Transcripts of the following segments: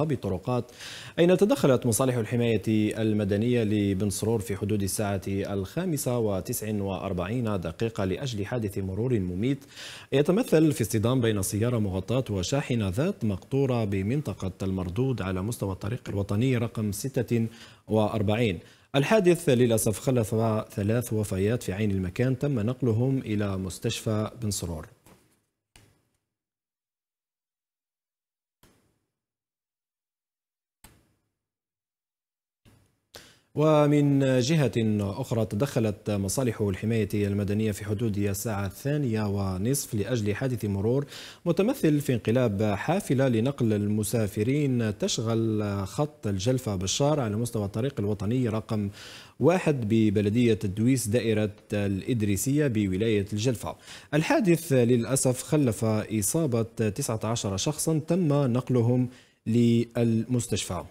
إرهاب الطرقات أين تدخلت مصالح الحماية المدنية لبن سرور في حدود الساعة الخامسة وتسع وأربعين دقيقة لأجل حادث مرور مميت؟ يتمثل في اصطدام بين سيارة مغطاة وشاحنة ذات مقطورة بمنطقة المردود على مستوى الطريق الوطني رقم 46 الحادث للأسف خلف ثلاث وفيات في عين المكان تم نقلهم إلى مستشفى بن سرور ومن جهة أخرى تدخلت مصالح الحماية المدنية في حدود الساعة الثانية ونصف لأجل حادث مرور متمثل في انقلاب حافلة لنقل المسافرين تشغل خط الجلفة بشار على مستوى الطريق الوطني رقم واحد ببلدية الدويس دائرة الإدريسية بولاية الجلفة. الحادث للأسف خلف إصابة 19 شخصا تم نقلهم للمستشفى.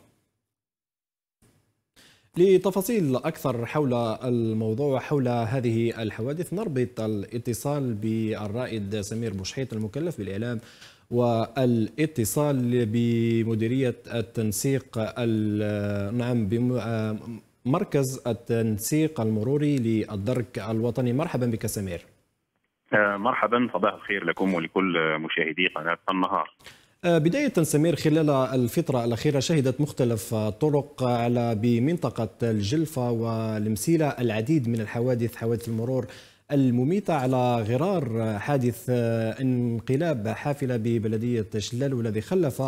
لتفاصيل أكثر حول الموضوع حول هذه الحوادث نربط الاتصال بالرائد سمير بوشحيط المكلف بالإعلام والاتصال بمديرية التنسيق نعم بمركز التنسيق المروري للدرك الوطني. مرحبا بك سمير. آه، مرحبا صباح الخير لكم ولكل مشاهدي قناة النهار. بداية سمير خلال الفترة الأخيرة شهدت مختلف طرق على بمنطقة الجلفة والمسيلة العديد من الحوادث حوادث المرور المميتة على غرار حادث آه، انقلاب حافلة ببلدية شلال والذي خلف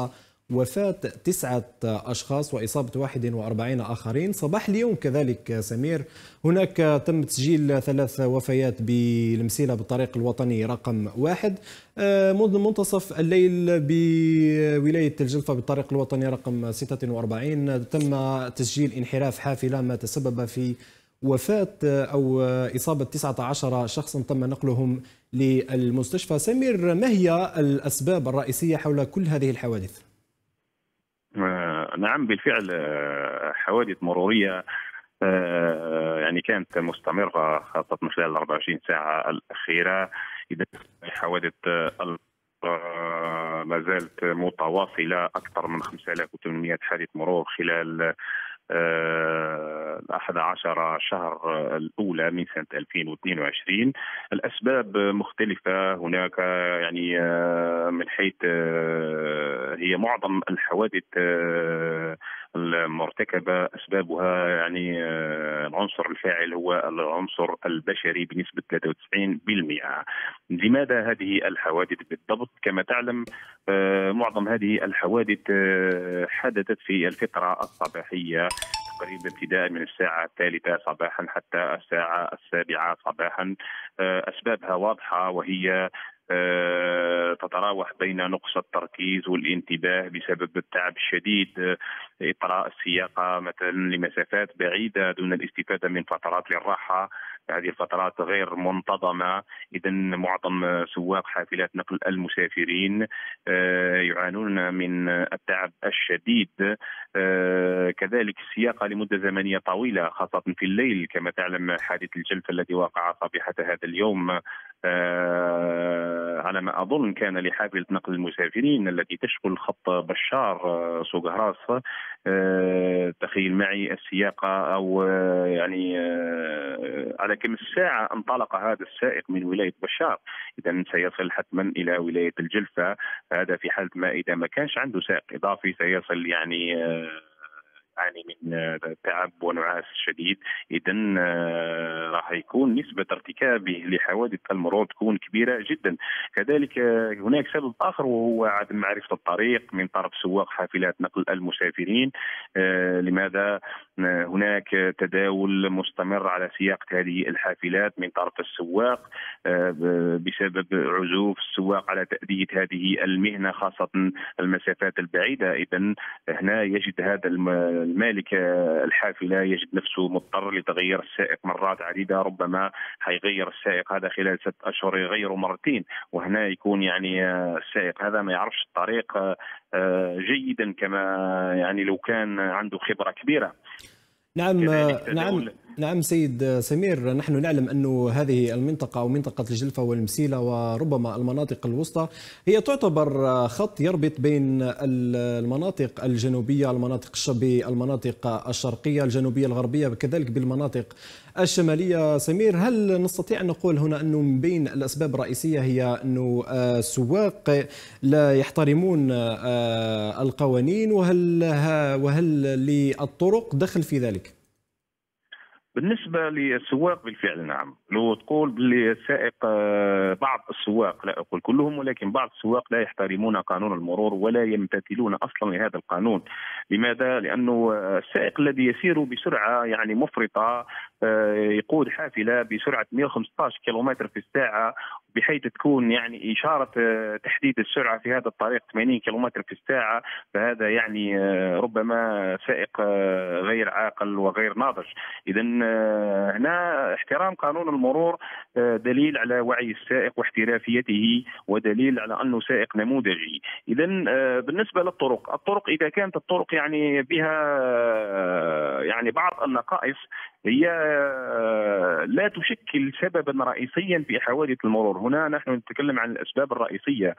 وفاة تسعة أشخاص وإصابة 41 آخرين. صباح اليوم كذلك سمير. هناك تم تسجيل ثلاث وفيات بالمسيلة بالطريق الوطني رقم واحد. آه، منذ منتصف الليل بولاية الجلفة بالطريق الوطني رقم 46 تم تسجيل انحراف حافلة ما تسبب في وفاة أو إصابة 19 شخصا تم نقلهم للمستشفى. سمير ما هي الأسباب الرئيسية حول كل هذه الحوادث؟ آه، نعم بالفعل آه، حوادث مرورية آه، يعني كانت مستمرة خاصة خلال 24 ساعة الأخيرة. إذا حوادث ما زالت متواصلة أكثر من 5800 حادث مرور خلال الأحد عشر شهر الأولى من سنة 2022 الأسباب مختلفة. هناك يعني من حيث هي معظم الحوادث المرتكبة أسبابها يعني العنصر الفاعل هو العنصر البشري بنسبة 93% لماذا هذه الحوادث بالضبط؟ كما تعلم معظم هذه الحوادث حدثت في الفترة الصباحية تقريبا ابتداء من الساعة الثالثة صباحا حتى الساعة السابعة صباحا. أسبابها واضحة وهي تتراوح بين نقص التركيز والانتباه بسبب التعب الشديد إطراء السياقة مثلا لمسافات بعيدة دون الاستفادة من فترات للراحة. هذه الفترات غير منتظمة. اذا معظم سواق حافلات نقل المسافرين يعانون من التعب الشديد. كذلك السياقة لمدة زمنية طويلة خاصة في الليل كما تعلم حادث الجلف الذي وقع صبيحة هذا اليوم. على ما أظن كان لحافلة نقل المسافرين التي تشغل خط بشار سوق هراس تخيل معي السياقة أو يعني على كم الساعة انطلق هذا السائق من ولاية بشار. اذا سيصل حتما إلى ولاية الجلفة هذا في حالة ما إذا ما كانش عنده سائق إضافي سيصل يعني يعاني من تعب ونعاس شديد. اذا آه، راح يكون نسبة ارتكابه لحوادث المرور تكون كبيرة جدا. كذلك آه، هناك سبب آخر وهو عدم معرفة الطريق من طرف سواق حافلات نقل المسافرين. آه، لماذا؟ هناك تداول مستمر على سياقة هذه الحافلات من طرف السواق بسبب عزوف السواق على تأدية هذه المهنة خاصة المسافات البعيدة. اذا هنا يجد هذا المالك الحافله يجد نفسه مضطر لتغيير السائق مرات عديدة ربما حيغير السائق هذا خلال ست أشهر يغيره مرتين وهنا يكون يعني السائق هذا ما يعرفش الطريق آه، جيدا كما يعني لو كان عنده خبرة كبيرة. نعم نعم نعم سيد سمير. نحن نعلم أن هذه المنطقة أو منطقة الجلفة والمسيلة وربما المناطق الوسطى هي تعتبر خط يربط بين المناطق الجنوبية المناطق الشرقية المناطق الشرقية الجنوبية الغربية كذلك بالمناطق الشمالية سمير هل نستطيع أن نقول هنا أنه من بين الأسباب الرئيسية هي أنه السواق لا يحترمون آه، القوانين وهل وهل للطرق دخل في ذلك؟ بالنسبة للسواق بالفعل نعم لو تقول باللي السائق آه، بعض السواق لا أقول كلهم ولكن بعض السواق لا يحترمون قانون المرور ولا يمتثلون أصلا لهذا القانون لماذا؟ لأنه السائق الذي يسير بسرعة يعني مفرطة آه، يقود حافلة بسرعة 115 كيلومتر في الساعة بحيث تكون يعني إشارة آه، تحديد السرعة في هذا الطريق 80 كيلومتر في الساعة. فهذا يعني ربما سائق غير عاقل وغير ناضج. إذا آه، هنا احترام قانون المرور آه، دليل على وعي السائق واحترافيته ودليل على أنه سائق نموذجي. اذا آه، بالنسبة للطرق الطرق إذا كانت الطرق يعني بها يعني بعض النقائص هي لا تشكل سببا رئيسيا في حوادث المرور. هنا نحن نتكلم عن الأسباب الرئيسية.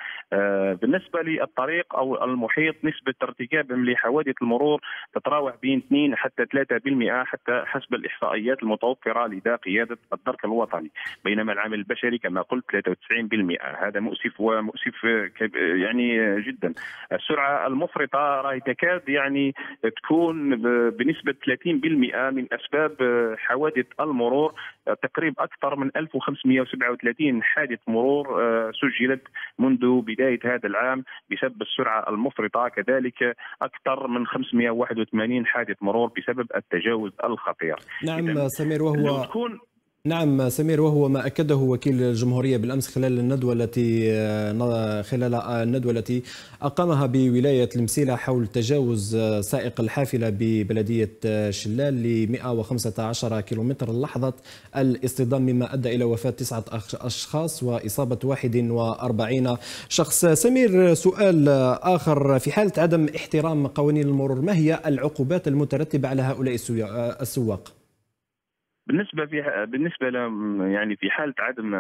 بالنسبة للطريق أو المحيط نسبة ارتكاب لحوادث المرور تتراوح بين 2 حتى 3% حتى حسب الإحصائيات المتوفرة لدى قيادة الدرك الوطني. بينما العامل البشري كما قلت 93% هذا مؤسف ومؤسف يعني جدا. السرعة المفرطة راهي تكاد يعني تكون بنسبة 30% من أسباب حوادث المرور تقريب أكثر من 1537 حادث مرور آه، سجلت منذ بداية هذا العام بسبب السرعة المفرطة. كذلك أكثر من 581 حادث مرور بسبب التجاوز الخطير. نعم سمير وهو نعم سمير وهو ما أكده وكيل الجمهورية بالأمس خلال الندوة التي خلال الندوة التي أقامها بولاية المسيلة حول تجاوز سائق الحافلة ببلدية شلال ل 115 كيلومتر لحظة الاصطدام مما أدى إلى وفاة تسعة أشخاص وإصابة 41 شخص سمير سؤال آخر في حالة عدم احترام قوانين المرور ما هي العقوبات المترتبة على هؤلاء السواق؟ بالنسبة في بالنسبة يعني في حالة عدم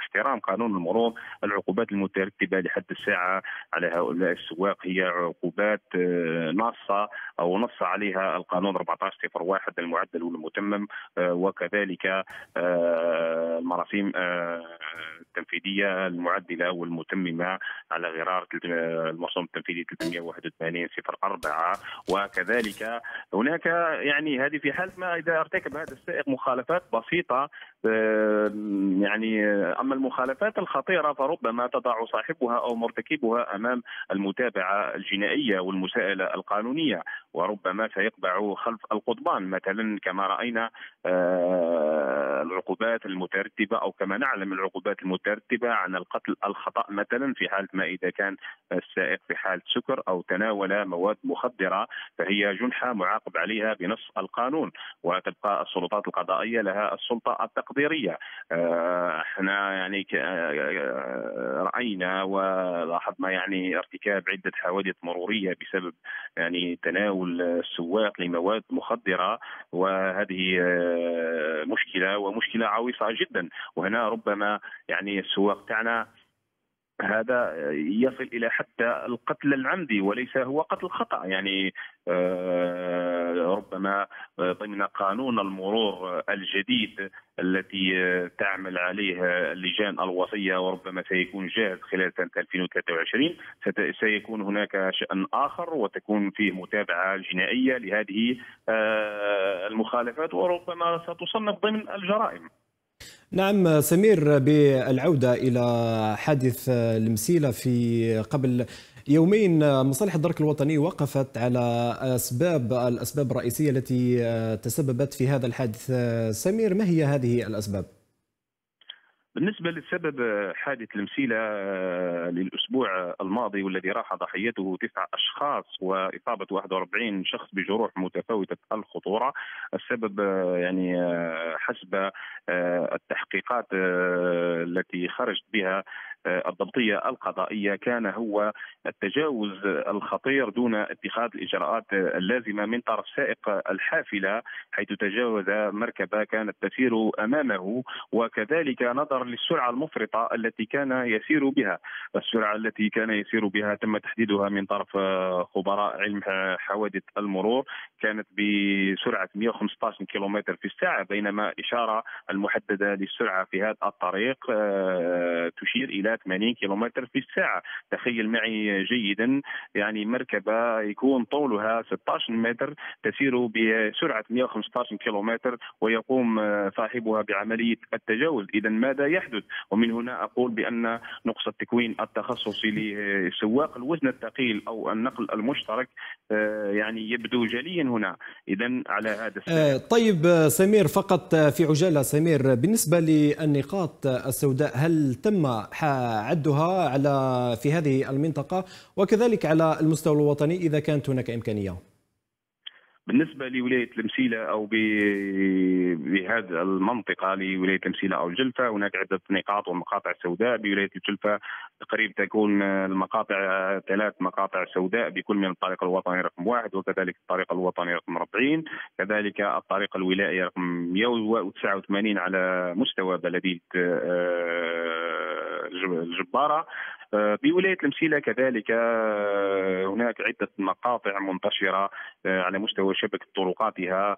احترام قانون المرور العقوبات المترتبة لحد الساعة على هؤلاء السواق هي عقوبات آه، ناصة أو نص عليها القانون 1401 المعدل والمتمم آه، وكذلك آه، المراسيم التنفيذية المعدلة والمتممة على غرار المرسوم التنفيذي 381 04 وكذلك هناك يعني هذه في حال ما إذا ارتكب هذا السائق مخالفات بسيطة يعني أما المخالفات الخطيرة فربما تضع صاحبها أو مرتكبها أمام المتابعة الجنائية والمساءلة القانونية وربما سيقبع خلف القضبان. مثلا كما رأينا آه، العقوبات المترتبة أو كما نعلم العقوبات المترتبة عن القتل الخطأ مثلا في حالة ما إذا كان السائق في حالة سكر أو تناول مواد مخدرة فهي جنحة معاقب عليها بنص القانون وتبقى السلطات القضائية لها السلطة التقديرية. آه، إحنا يعني آه، رأينا ولاحظنا يعني ارتكاب عدة حوادث مرورية بسبب يعني تناول السواق لمواد مخدرة وهذه آه، مشكلة ومشكلة عويصة جدا. وهنا ربما يعني السواق تاعنا هذا يصل إلى حتى القتل العمدي وليس هو قتل خطأ يعني آه، ربما ضمن قانون المرور الجديد التي تعمل عليه اللجان الوصية وربما سيكون جاهز خلال سنة 2023 سيكون هناك شأن آخر وتكون فيه متابعة جنائية لهذه آه، المخالفات وربما ستصنف ضمن الجرائم. نعم سمير بالعودة إلى حادث المسيلة في قبل يومين مصالح الدرك الوطني وقفت على أسباب الأسباب الرئيسية التي تسببت في هذا الحادث سمير ما هي هذه الأسباب؟ بالنسبة للسبب حادث المسيلة آه، للأسبوع الماضي والذي راح ضحيته تسع أشخاص وإصابة 41 شخص بجروح متفاوتة الخطورة السبب آه، يعني آه، حسب التحقيقات التي خرجت بها الضبطية القضائية كان هو التجاوز الخطير دون اتخاذ الإجراءات اللازمة من طرف سائق الحافلة حيث تجاوز مركبه كانت تسير أمامه وكذلك نظرا للسرعة المفرطة التي كان يسير بها. السرعة التي كان يسير بها تم تحديدها من طرف خبراء علم حوادث المرور كانت بسرعة 115 كم في الساعة بينما الاشاره المحددة للسرعة في هذا الطريق آه، تشير إلى 80 كم في الساعة. تخيل معي جيدا يعني مركبة يكون طولها 16 متر تسير بسرعة 115 كم ويقوم صاحبها بعملية التجاوز. إذا ماذا يحدث؟ ومن هنا أقول بأن نقص التكوين التخصصي لسواق الوزن الثقيل أو النقل المشترك آه، يعني يبدو جليا هنا. إذا على هذا السبب آه، طيب سمير فقط في عجالة. سمير بالنسبة للنقاط السوداء هل تم عدها على في هذه المنطقة وكذلك على المستوى الوطني إذا كانت هناك إمكانية. بالنسبة لولاية المسيلة أو بهذه المنطقة لولاية المسيلة أو الجلفة هناك عدة نقاط ومقاطع سوداء بولاية الجلفة. تقريبا تكون المقاطع ثلاث مقاطع سوداء بكل من الطريق الوطني رقم واحد وكذلك الطريق الوطني رقم 40 كذلك الطريق الولائي رقم 189 على مستوى بلدية الجبارة آه، بولاية المسيلة كذلك آه، هناك عدة مقاطع منتشرة آه، على مستوى شبكة طرقاتها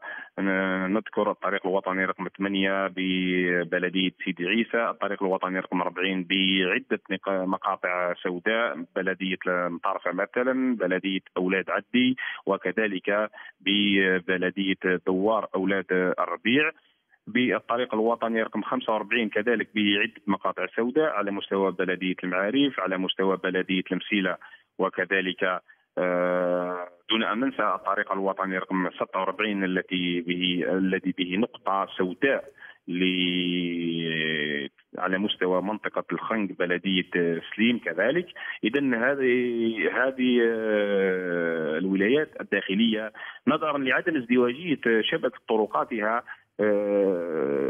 نذكر الطريق الوطني رقم 8 ببلدية سيدي عيسى، الطريق الوطني رقم 40 بعدة مقاطع سوداء بلدية مطارفه مثلا، بلدية أولاد عدي وكذلك ببلدية دوار أولاد الربيع. بالطريق الوطني رقم 45 كذلك بعدة مقاطع سوداء على مستوى بلدية المعاريف على مستوى بلدية المسيلة وكذلك آه، دون أن ننسى الطريق الوطني رقم 46 التي به الذي به نقطة سوداء ل على مستوى منطقة الخنق بلدية سليم كذلك. اذا هذه هذه آه، الولايات الداخلية نظرا لعدم ازدواجية شبكة طرقاتها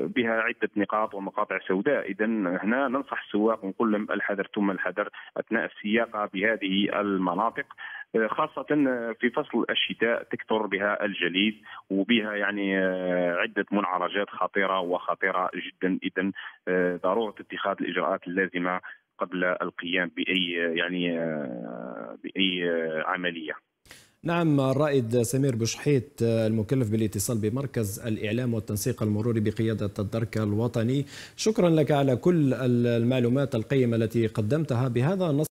بها عدة نقاط ومقاطع سوداء. اذا هنا ننصح السواق ونقول لهم الحذر ثم الحذر أثناء السياقه بهذه المناطق آه، خاصة في فصل الشتاء تكثر بها الجليد وبها يعني آه، عدة منعرجات خطيرة وخطيرة جدا. إذا ضرورة اتخاذ الإجراءات اللازمة قبل القيام بأي يعني بأي عملية. نعم الرائد سمير بشحيت المكلف بالاتصال بمركز الإعلام والتنسيق المروري بقيادة الدرك الوطني. شكرا لك على كل المعلومات القيمة التي قدمتها. بهذا